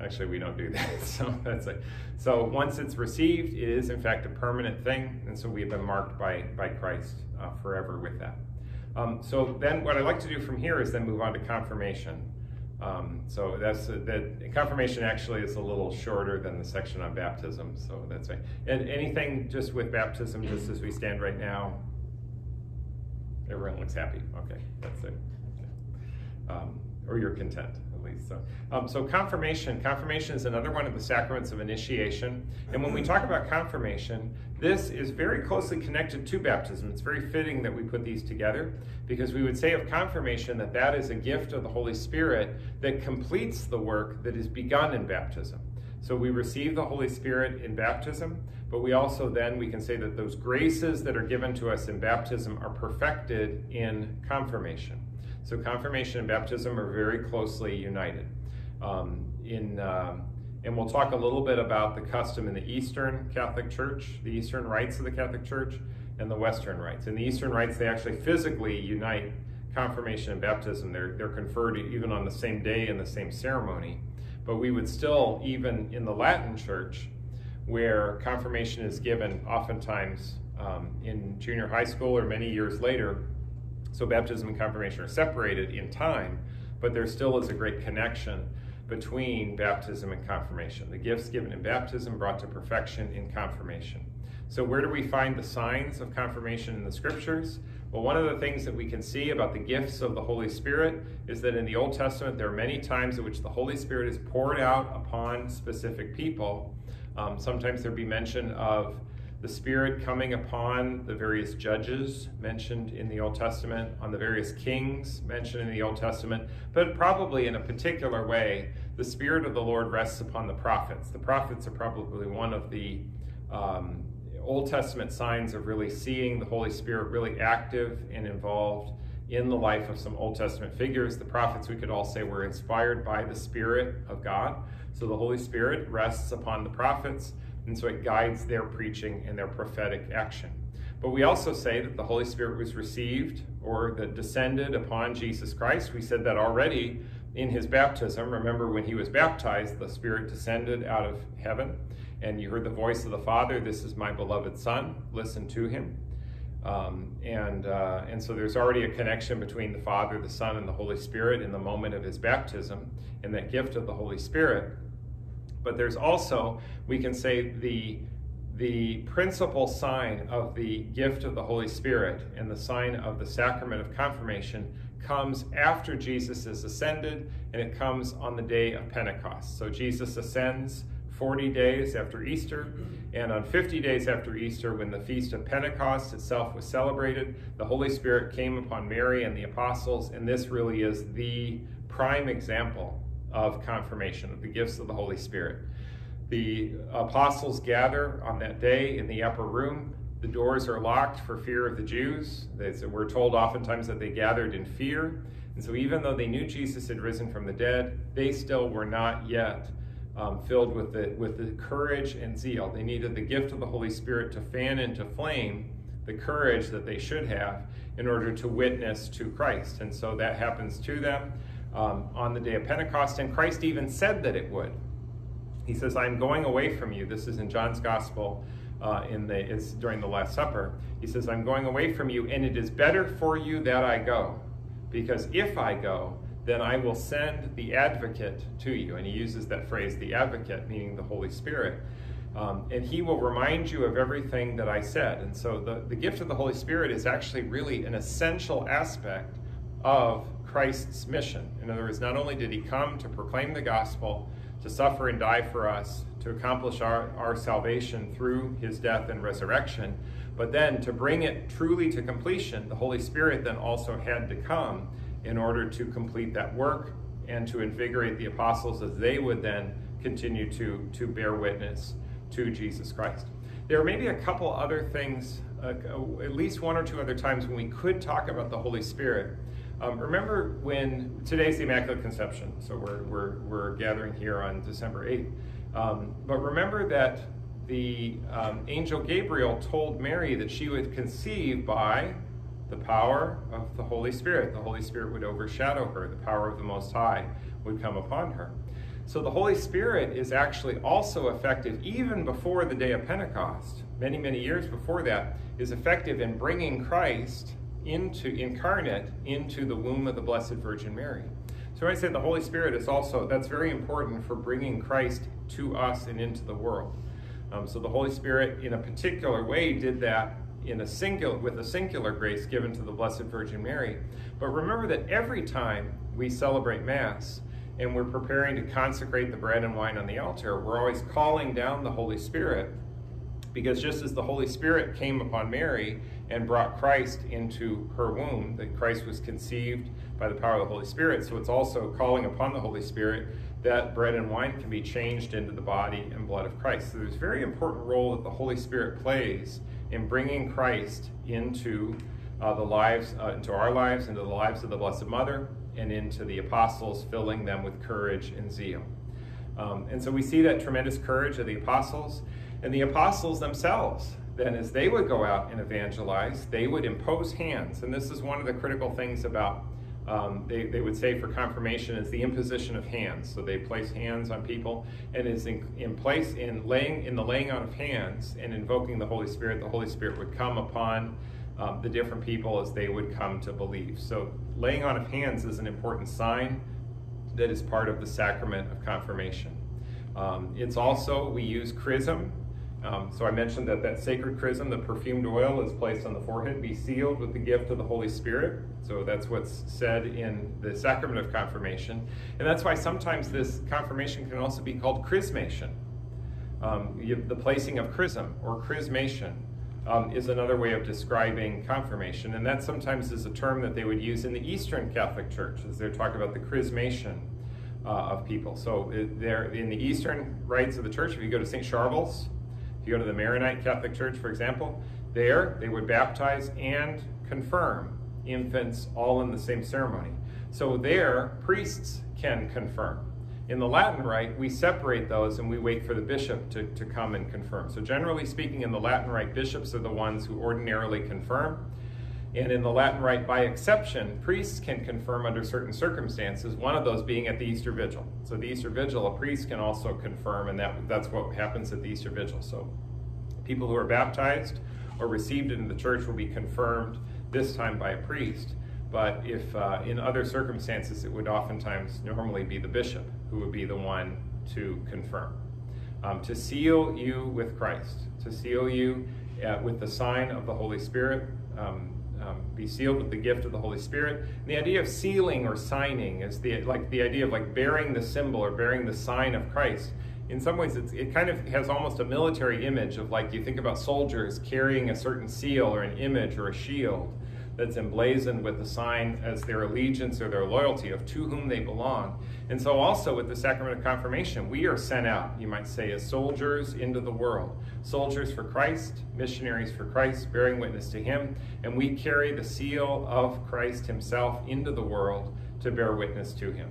Actually, we don't do that. [LAUGHS] So that's it. So once it's received, it is in fact a permanent thing, and so we have been marked by by Christ uh, forever with that. Um, so then, what I'd like to do from here is then move on to confirmation. Um, so that's that confirmation actually is a little shorter than the section on baptism. So that's right. And anything just with baptism, just as we stand right now. Everyone looks happy. Okay, that's it. Um, or you're content at least. So, um, so confirmation, confirmation is another one of the sacraments of initiation. And when we talk about confirmation, this is very closely connected to baptism. It's very fitting that we put these together because we would say of confirmation that that is a gift of the Holy Spirit that completes the work that is begun in baptism. So we receive the Holy Spirit in baptism, but we also then we can say that those graces that are given to us in baptism are perfected in confirmation. So confirmation and baptism are very closely united. Um, in, uh, and we'll talk a little bit about the custom in the Eastern Catholic Church, the Eastern rites of the Catholic Church, and the Western rites. In the Eastern rites, they actually physically unite confirmation and baptism. They're, they're conferred even on the same day in the same ceremony. But we would still, even in the Latin Church, where confirmation is given oftentimes um, in junior high school or many years later, so baptism and confirmation are separated in time, but there still is a great connection between baptism and confirmation. The gifts given in baptism brought to perfection in confirmation. So, where do we find the signs of confirmation in the scriptures? Well, one of the things that we can see about the gifts of the Holy Spirit is that in the Old Testament, there are many times in which the Holy Spirit is poured out upon specific people. Um, sometimes there be mention of the Spirit coming upon the various judges mentioned in the Old Testament, on the various kings mentioned in the Old Testament, but probably in a particular way, the Spirit of the Lord rests upon the prophets. The prophets are probably one of the um, Old Testament signs of really seeing the Holy Spirit really active and involved in the life of some Old Testament figures. The prophets, we could all say, were inspired by the Spirit of God. So the Holy Spirit rests upon the prophets and so it guides their preaching and their prophetic action. But we also say that the Holy Spirit was received or that descended upon Jesus Christ. We said that already in his baptism. Remember when he was baptized, the Spirit descended out of heaven, and you heard the voice of the Father, This is my beloved Son, listen to him. Um, and, uh, and so there's already a connection between the Father, the Son, and the Holy Spirit in the moment of his baptism and that gift of the Holy Spirit. But there's also, we can say, the, the principal sign of the gift of the Holy Spirit and the sign of the sacrament of confirmation comes after Jesus is ascended, and it comes on the day of Pentecost. So Jesus ascends 40 days after Easter, and on 50 days after Easter, when the feast of Pentecost itself was celebrated, the Holy Spirit came upon Mary and the apostles, and this really is the prime example of confirmation, of the gifts of the Holy Spirit. The apostles gather on that day in the upper room. The doors are locked for fear of the Jews. We're told oftentimes that they gathered in fear. And so, even though they knew Jesus had risen from the dead, they still were not yet um, filled with the, with the courage and zeal. They needed the gift of the Holy Spirit to fan into flame the courage that they should have in order to witness to Christ. And so that happens to them um, on the day of Pentecost, and Christ even said that it would. He says, "I'm going away from you." This is in John's Gospel. Uh, in the it's during the Last Supper. He says, "I'm going away from you, and it is better for you that I go, because if I go, then I will send the Advocate to you." And he uses that phrase, "the Advocate," meaning the Holy Spirit. Um, and he will remind you of everything that I said. And so the, the gift of the Holy Spirit is actually really an essential aspect of Christ's mission. In other words, not only did he come to proclaim the gospel, to suffer and die for us, to accomplish our, our salvation through his death and resurrection, but then to bring it truly to completion, the Holy Spirit then also had to come in order to complete that work and to invigorate the apostles as they would then continue to, to bear witness to Jesus Christ. There may be a couple other things, uh, at least one or two other times when we could talk about the Holy Spirit. Um, remember when today's the Immaculate Conception, so we're, we're, we're gathering here on December 8th. Um, but remember that the um, angel Gabriel told Mary that she would conceive by the power of the Holy Spirit. The Holy Spirit would overshadow her, the power of the Most High would come upon her. So the Holy Spirit is actually also effective even before the day of Pentecost. Many, many years before that, is effective in bringing Christ into incarnate into the womb of the Blessed Virgin Mary. So I say the Holy Spirit is also that's very important for bringing Christ to us and into the world. Um, so the Holy Spirit, in a particular way, did that in a singular with a singular grace given to the Blessed Virgin Mary. But remember that every time we celebrate Mass, and we're preparing to consecrate the bread and wine on the altar, we're always calling down the Holy Spirit because just as the Holy Spirit came upon Mary and brought Christ into her womb, that Christ was conceived by the power of the Holy Spirit, so it's also calling upon the Holy Spirit that bread and wine can be changed into the body and blood of Christ. So there's a very important role that the Holy Spirit plays in bringing Christ into uh, the lives, uh, into our lives, into the lives of the Blessed Mother, and into the apostles, filling them with courage and zeal. Um, and so we see that tremendous courage of the apostles and the apostles themselves. Then, as they would go out and evangelize, they would impose hands. And this is one of the critical things about um, they, they would say for confirmation is the imposition of hands. So they place hands on people, and is in, in place in laying in the laying on of hands and invoking the Holy Spirit. The Holy Spirit would come upon um, the different people as they would come to believe. So, laying on of hands is an important sign that is part of the sacrament of confirmation. Um, it's also, we use chrism. Um, so, I mentioned that that sacred chrism, the perfumed oil, is placed on the forehead, be sealed with the gift of the Holy Spirit. So, that's what's said in the sacrament of confirmation. And that's why sometimes this confirmation can also be called chrismation. Um, the placing of chrism or chrismation um, is another way of describing confirmation. And that sometimes is a term that they would use in the Eastern Catholic Church as they're talking about the chrismation uh, of people. So there, in the Eastern rites of the church, if you go to St. Charbel's, if you go to the Maronite Catholic Church, for example, there they would baptize and confirm infants all in the same ceremony. So there, priests can confirm. In the Latin rite, we separate those and we wait for the bishop to, to come and confirm. So, generally speaking, in the Latin rite, bishops are the ones who ordinarily confirm. And in the Latin rite, by exception, priests can confirm under certain circumstances, one of those being at the Easter Vigil. So, the Easter Vigil, a priest can also confirm, and that, that's what happens at the Easter Vigil. So, people who are baptized or received into the church will be confirmed, this time by a priest. But if uh, in other circumstances, it would oftentimes normally be the bishop who would be the one to confirm. Um, to seal you with Christ, to seal you uh, with the sign of the Holy Spirit, um, um, be sealed with the gift of the Holy Spirit. And the idea of sealing or signing is the like the idea of like bearing the symbol or bearing the sign of Christ. In some ways, it kind of has almost a military image of like you think about soldiers carrying a certain seal or an image or a shield that's emblazoned with the sign as their allegiance or their loyalty of to whom they belong. And so, also with the sacrament of confirmation, we are sent out, you might say, as soldiers into the world. Soldiers for Christ, missionaries for Christ, bearing witness to Him, and we carry the seal of Christ Himself into the world to bear witness to Him.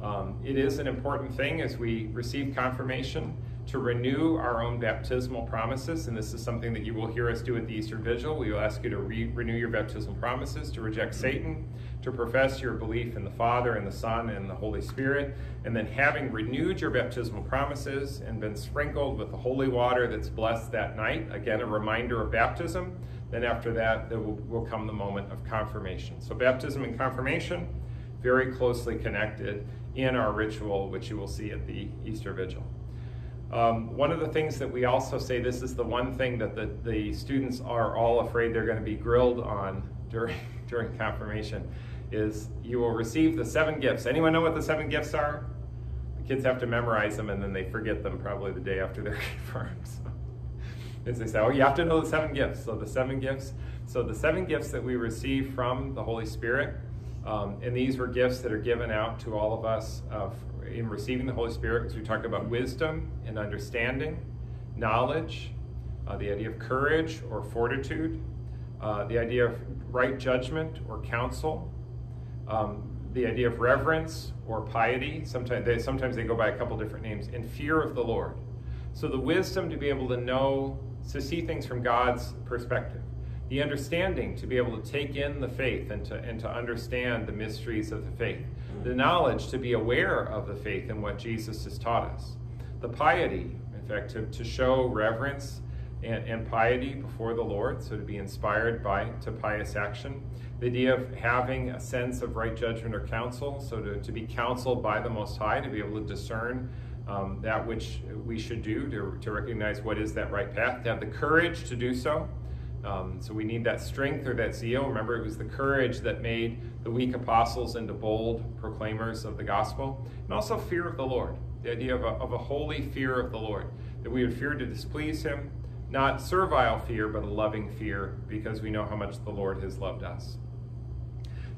Um, it is an important thing as we receive confirmation to renew our own baptismal promises, and this is something that you will hear us do at the Easter Vigil. We will ask you to re- renew your baptismal promises, to reject Satan, to profess your belief in the Father and the Son and the Holy Spirit, and then having renewed your baptismal promises and been sprinkled with the holy water that's blessed that night, again, a reminder of baptism, then after that, there will, will come the moment of confirmation. So, baptism and confirmation, very closely connected in our ritual, which you will see at the Easter Vigil. Um, one of the things that we also say, this is the one thing that the, the students are all afraid they're going to be grilled on [LAUGHS] during, during confirmation, is you will receive the seven gifts. Anyone know what the seven gifts are? The kids have to memorize them and then they forget them probably the day after [LAUGHS] they're confirmed. So, as they say, oh, you have to know the seven gifts. So the seven gifts. So the seven gifts that we receive from the Holy Spirit, um, and these were gifts that are given out to all of us uh, in receiving the Holy Spirit. We talk about wisdom and understanding, knowledge, uh, the idea of courage or fortitude, uh, the idea of right judgment or counsel, um, the idea of reverence or piety. Sometimes they, sometimes they go by a couple different names, and fear of the Lord. So the wisdom to be able to know, to see things from God's perspective. The understanding to be able to take in the faith and to, and to understand the mysteries of the faith. The knowledge to be aware of the faith and what Jesus has taught us. The piety, in fact, to, to show reverence and, and piety before the Lord, so to be inspired by to pious action. The idea of having a sense of right judgment or counsel, so to, to be counseled by the Most High, to be able to discern um, that which we should do, to, to recognize what is that right path, to have the courage to do so. Um, so we need that strength or that zeal. Remember, it was the courage that made the weak apostles into bold proclaimers of the gospel. And also fear of the Lord, the idea of a, of a holy fear of the Lord, that we would fear to displease him, not servile fear, but a loving fear, because we know how much the Lord has loved us.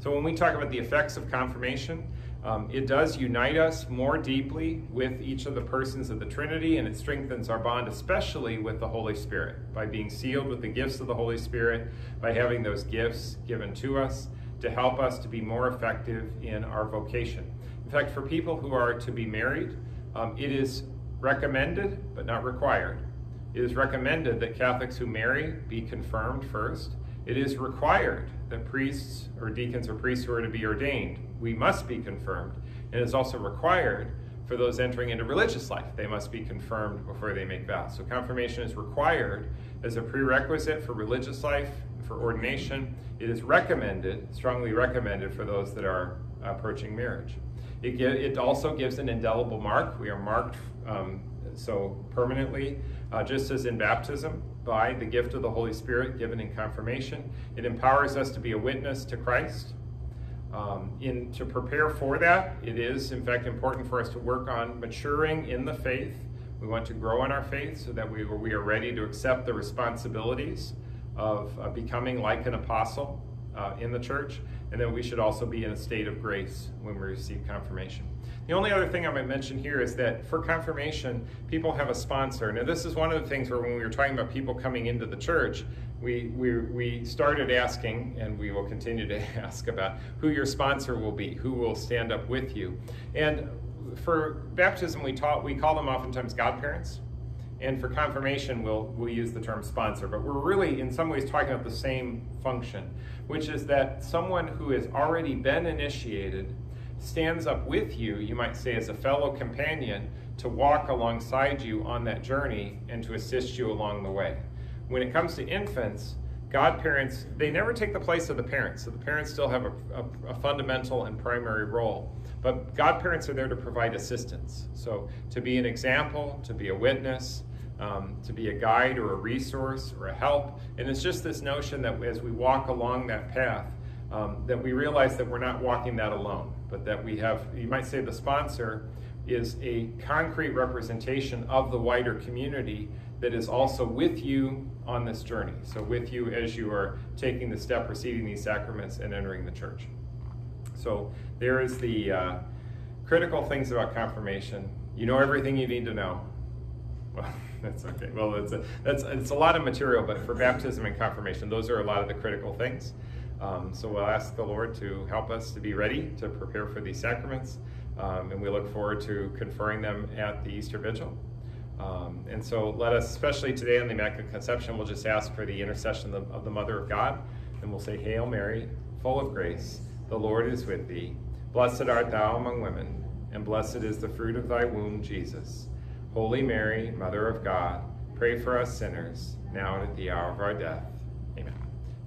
So when we talk about the effects of confirmation, um, it does unite us more deeply with each of the persons of the Trinity, and it strengthens our bond, especially with the Holy Spirit, by being sealed with the gifts of the Holy Spirit, by having those gifts given to us to help us to be more effective in our vocation. In fact, for people who are to be married, um, it is recommended, but not required, it is recommended that Catholics who marry be confirmed first. It is required that priests or deacons or priests who are to be ordained, we must be confirmed. And it is also required for those entering into religious life. They must be confirmed before they make vows. So confirmation is required as a prerequisite for religious life, for ordination. It is recommended, strongly recommended for those that are approaching marriage. It, it also gives an indelible mark. We are marked um, so permanently, uh, just as in baptism, by the gift of the Holy Spirit given in confirmation. It empowers us to be a witness to Christ. Um, in to prepare for that, it is in fact important for us to work on maturing in the faith. We want to grow in our faith so that we, we are ready to accept the responsibilities of uh, becoming like an apostle uh, in the church, and then we should also be in a state of grace when we receive confirmation. The only other thing I might mention here is that for confirmation, people have a sponsor. Now, this is one of the things where when we were talking about people coming into the church, we, we, we started asking, and we will continue to [LAUGHS] ask about who your sponsor will be, who will stand up with you. And for baptism, we, taught, we call them oftentimes godparents. And for confirmation, we'll, we'll use the term sponsor. But we're really, in some ways, talking about the same function, which is that someone who has already been initiated stands up with you, you might say, as a fellow companion to walk alongside you on that journey and to assist you along the way. When it comes to infants, godparents, they never take the place of the parents. So the parents still have a, a, a, fundamental and primary role. But godparents are there to provide assistance. So to be an example, to be a witness, um, to be a guide or a resource or a help. And it's just this notion that as we walk along that path, um, that we realize that we're not walking that alone, but that we have, you might say the sponsor is a concrete representation of the wider community that is also with you on this journey. So, with you as you are taking the step, receiving these sacraments, and entering the church. So, there is the uh, critical things about confirmation. You know everything you need to know. Well, [LAUGHS] that's okay. Well, it's a, that's, it's a lot of material, but for baptism and confirmation, those are a lot of the critical things. Um, so we'll ask the Lord to help us to be ready to prepare for these sacraments, um, and we look forward to conferring them at the Easter Vigil. Um, and so let us, especially today on the Immaculate Conception, we'll just ask for the intercession of, of the Mother of God, and we'll say, Hail Mary, full of grace, the Lord is with thee. Blessed art thou among women, and blessed is the fruit of thy womb, Jesus. Holy Mary, Mother of God, pray for us sinners, now and at the hour of our death